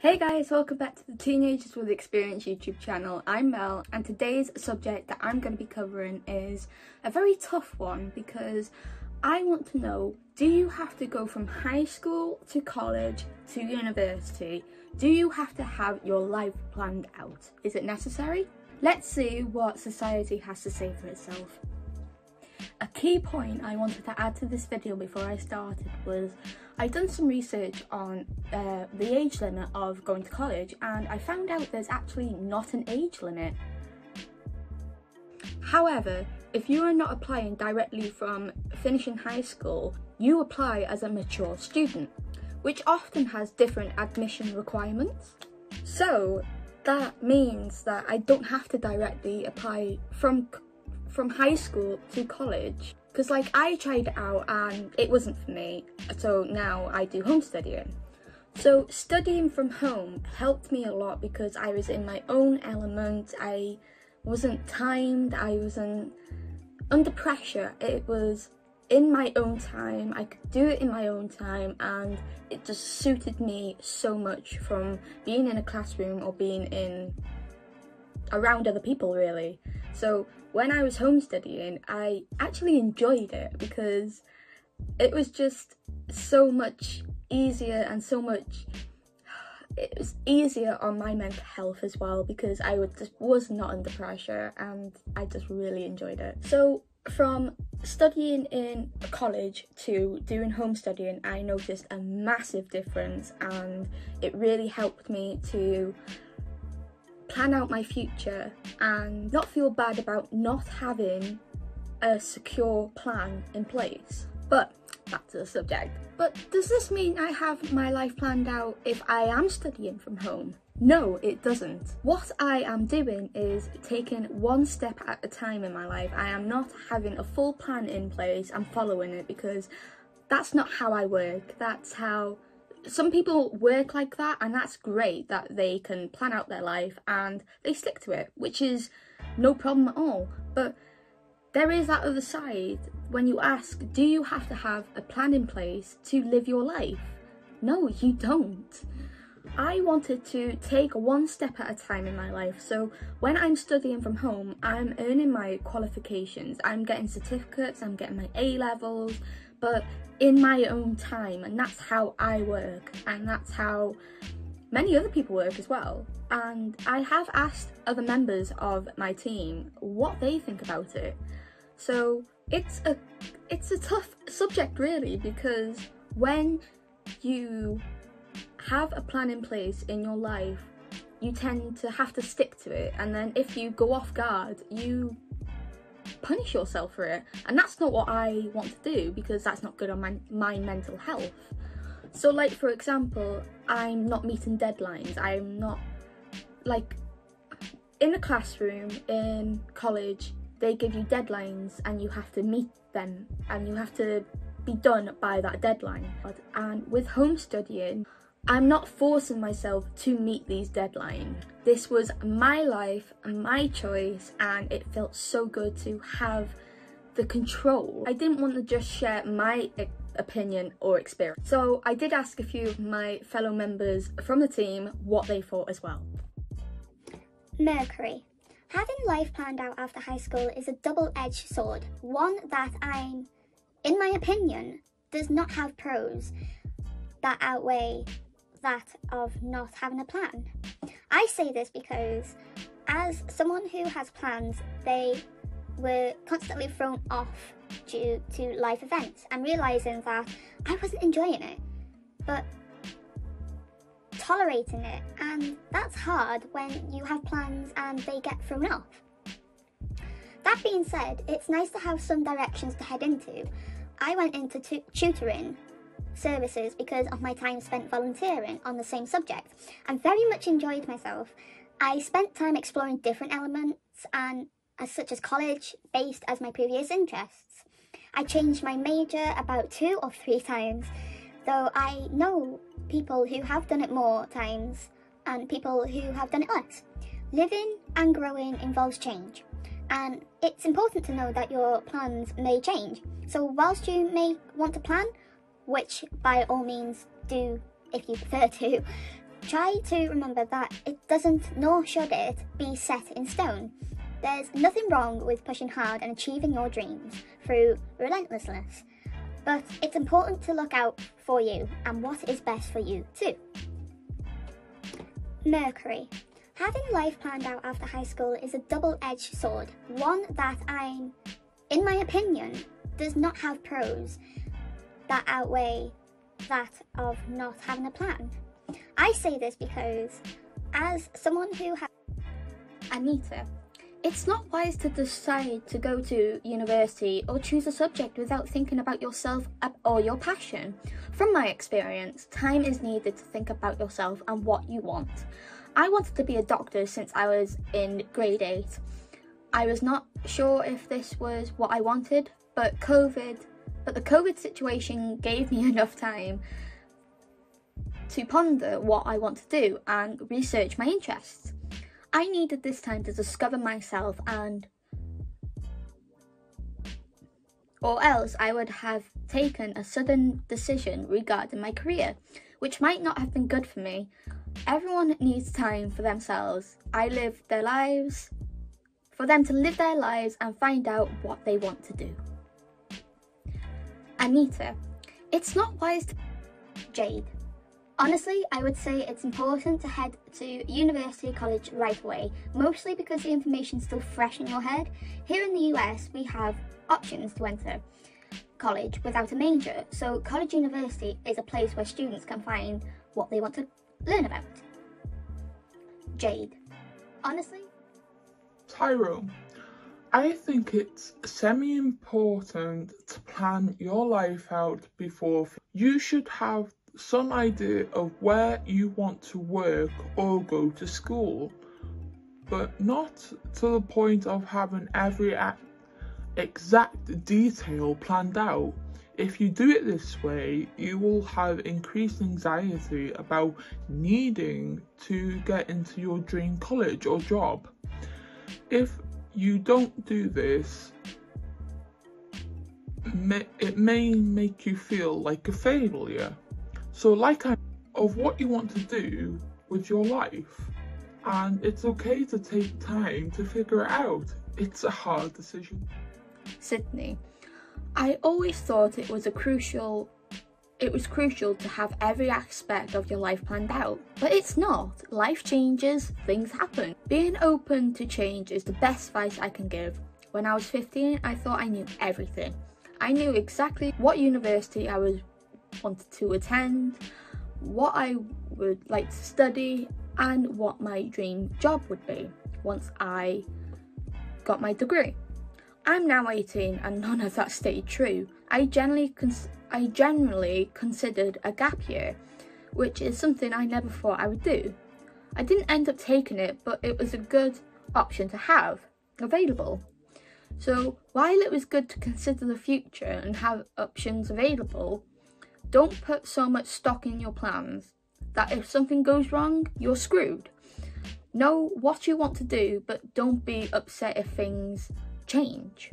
Hey guys, welcome back to the Teenagers with Experience YouTube channel. I'm Mel and today's subject that I'm going to be covering is a very tough one because I want to know, do you have to go from high school to college to university? Do you have to have your life planned out? Is it necessary? Let's see what society has to say for itself. A key point I wanted to add to this video before I started was I've done some research on uh, the age limit of going to college and I found out there's actually not an age limit. However, if you are not applying directly from finishing high school, you apply as a mature student, which often has different admission requirements. So that means that I don't have to directly apply from from high school to college because like I tried it out and it wasn't for me so now I do home studying. So studying from home helped me a lot because I was in my own element. I wasn't timed I wasn't under pressure. It was in my own time I could do it in my own time and it just suited me so much from being in a classroom or being in around other people really. So when I was home studying, I actually enjoyed it because it was just so much easier and so much it was easier on my mental health as well because I would just was not under pressure and I just really enjoyed it. So from studying in college to doing home studying, I noticed a massive difference and it really helped me to plan out my future and not feel bad about not having a secure plan in place. But back to the subject. But does this mean I have my life planned out if I am studying from home? No, it doesn't. What I am doing is taking one step at a time in my life. I am not having a full plan in place and following it because that's not how I work. That's how some people work like that and that's great that they can plan out their life and they stick to it which is no problem at all. But there is that other side. When you ask do you have to have a plan in place to live your life? No you don't. I wanted to take one step at a time in my life. So when I'm studying from home, I'm earning my qualifications. I'm getting certificates, I'm getting my A levels, but in my own time and that's how I work and that's how many other people work as well. And I have asked other members of my team what they think about it. So it's a it's a tough subject really because when you have a plan in place in your life you tend to have to stick to it. And then if you go off guard you punish yourself for it. And that's not what I want to do because that's not good on my, my mental health. So like for example, I'm not meeting deadlines. I'm not like in the classroom, in college, they give you deadlines and you have to meet them and you have to be done by that deadline. And with home studying, I'm not forcing myself to meet these deadlines. This was my life, my choice, and it felt so good to have the control. I didn't want to just share my opinion or experience. So I did ask a few of my fellow members from the team what they thought as well. Mercury. Having life planned out after high school is a double-edged sword. One that I'm, in my opinion, does not have pros that outweigh that of not having a plan. I say this because as someone who has plans, they were constantly thrown off due to life events and realizing that I wasn't enjoying it, but tolerating it. And that's hard when you have plans and they get thrown off. That being said, it's nice to have some directions to head into. I went into tutoring services because of my time spent volunteering on the same subject and very much enjoyed myself. I spent time exploring different elements and as such as college based as my previous interests. I changed my major about two or three times, though I know people who have done it more times and people who have done it less. Living and growing involves change, and it's important to know that your plans may change. So whilst you may want to plan, which by all means do if you prefer to, Try to remember that it doesn't, nor should it, be set in stone. There's nothing wrong with pushing hard and achieving your dreams through relentlessness, but it's important to look out for you and what is best for you too. Mercury. Having life planned out after high school is a double edged sword, one that I'm, in my opinion, does not have pros that outweigh that of not having a plan. I say this because, as someone who has. Anita, it's not wise to decide to go to university or choose a subject without thinking about yourself or your passion. From my experience, time is needed to think about yourself and what you want. I wanted to be a doctor since I was in grade 8. I was not sure if this was what I wanted, but COVID, but the COVID situation gave me enough time to ponder what I want to do and research my interests. I needed this time to discover myself and or else I would have taken a sudden decision regarding my career, which might not have been good for me. Everyone needs time for themselves. I live their lives for them to live their lives and find out what they want to do. Anita, it's not wise to Jade. Honestly, I would say it's important to head to university college right away, mostly because the information's still fresh in your head. Here in the US, we have options to enter college without a major, so college university is a place where students can find what they want to learn about. Jade. Honestly? Tyrone, I think it's semi important to plan your life out before. You should have some idea of where you want to work or go to school, but not to the point of having every exact detail planned out. If you do it this way, you will have increased anxiety about needing to get into your dream college or job. If you don't do this, it may make you feel like a failure. So, like I of what you want to do with your life, and it's okay to take time to figure it out. It's a hard decision. Sydney, I always thought it was a crucial it was crucial to have every aspect of your life planned out, but it's not. Life changes, things happen. Being open to change is the best advice I can give. When I was 15, I thought I knew everything. I knew exactly what university I was wanted to attend, what I would like to study, and what my dream job would be once I got my degree. I'm now 18 and none of that stayed true. I generally cons- I generally considered a gap year, which is something I never thought I would do. I didn't end up taking it, but it was a good option to have available. So, while it was good to consider the future and have options available, don't put so much stock in your plans that if something goes wrong, you're screwed. Know what you want to do, but don't be upset if things change.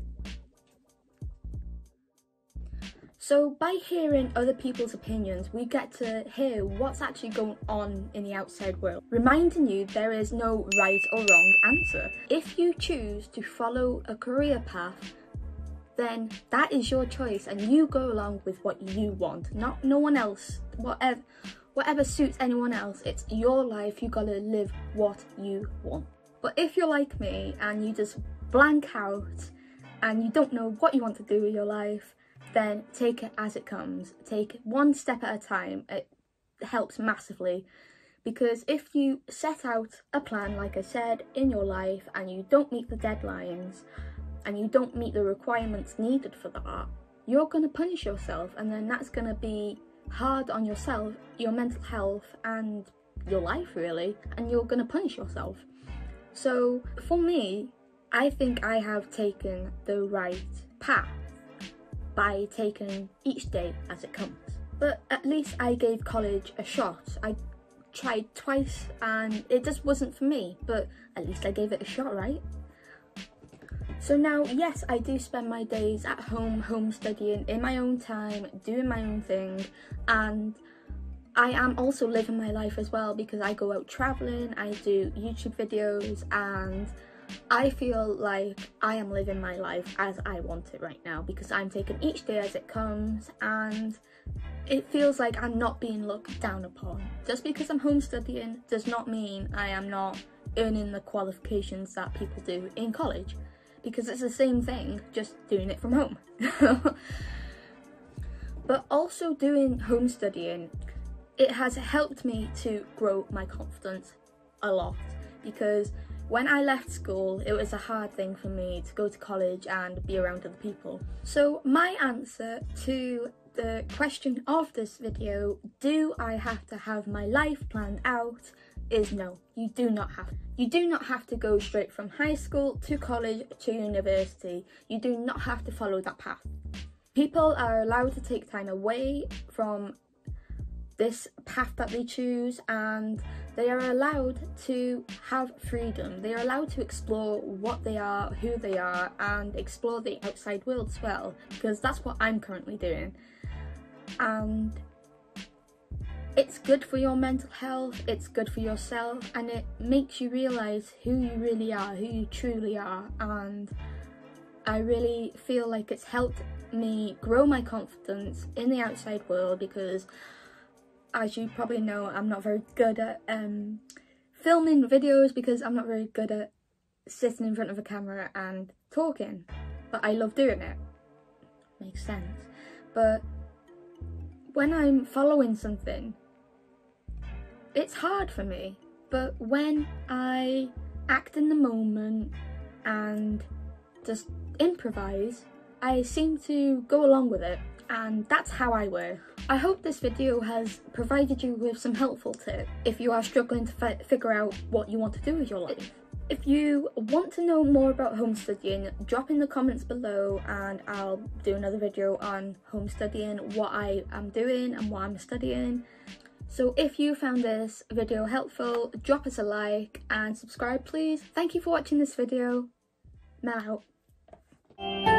So, by hearing other people's opinions, we get to hear what's actually going on in the outside world, reminding you there is no right or wrong answer. If you choose to follow a career path then that is your choice and you go along with what you want not no one else whatever whatever suits anyone else. It's your life. You gotta live what you want. But if you're like me and you just blank out and you don't know what you want to do with your life then take it as it comes. Take one step at a time. It helps massively because if you set out a plan like i said in your life and you don't meet the deadlines and you don't meet the requirements needed for that, you're going to punish yourself, and then that's going to be hard on yourself, your mental health, and your life, really, and you're going to punish yourself. So, for me, I think I have taken the right path by taking each day as it comes. But at least I gave college a shot. I tried twice and it just wasn't for me, but at least I gave it a shot, right? So now, yes, I do spend my days at home, home studying in my own time, doing my own thing, and I am also living my life as well because I go out traveling, I do YouTube videos, and I feel like I am living my life as I want it right now because I'm taking each day as it comes and it feels like I'm not being looked down upon. Just because I'm home studying does not mean I am not earning the qualifications that people do in college because it's the same thing, just doing it from home. but also doing home studying, it has helped me to grow my confidence a lot because when I left school, it was a hard thing for me to go to college and be around other people. So my answer to the question of this video, do I have to have my life planned out, is no, you do not have. You do not have to go straight from high school to college to university. You do not have to follow that path. People are allowed to take time away from this path that they choose and they are allowed to have freedom. They are allowed to explore what they are, who they are, and explore the outside world as well, because that's what I'm currently doing. And it's good for your mental health, it's good for yourself, and it makes you realize who you really are, who you truly are. And I really feel like it's helped me grow my confidence in the outside world because as you probably know, I'm not very good at um, filming videos because I'm not very good at sitting in front of a camera and talking. But I love doing it. Makes sense. But when I'm following something, it's hard for me. But when I act in the moment and just improvise, I seem to go along with it and that's how I work. I hope this video has provided you with some helpful tips if you are struggling to figure out what you want to do with your life. If you want to know more about home studying, drop in the comments below and I'll do another video on home studying, what I am doing and what I'm studying. So if you found this video helpful, drop us a like and subscribe please. Thank you for watching this video. Mel out.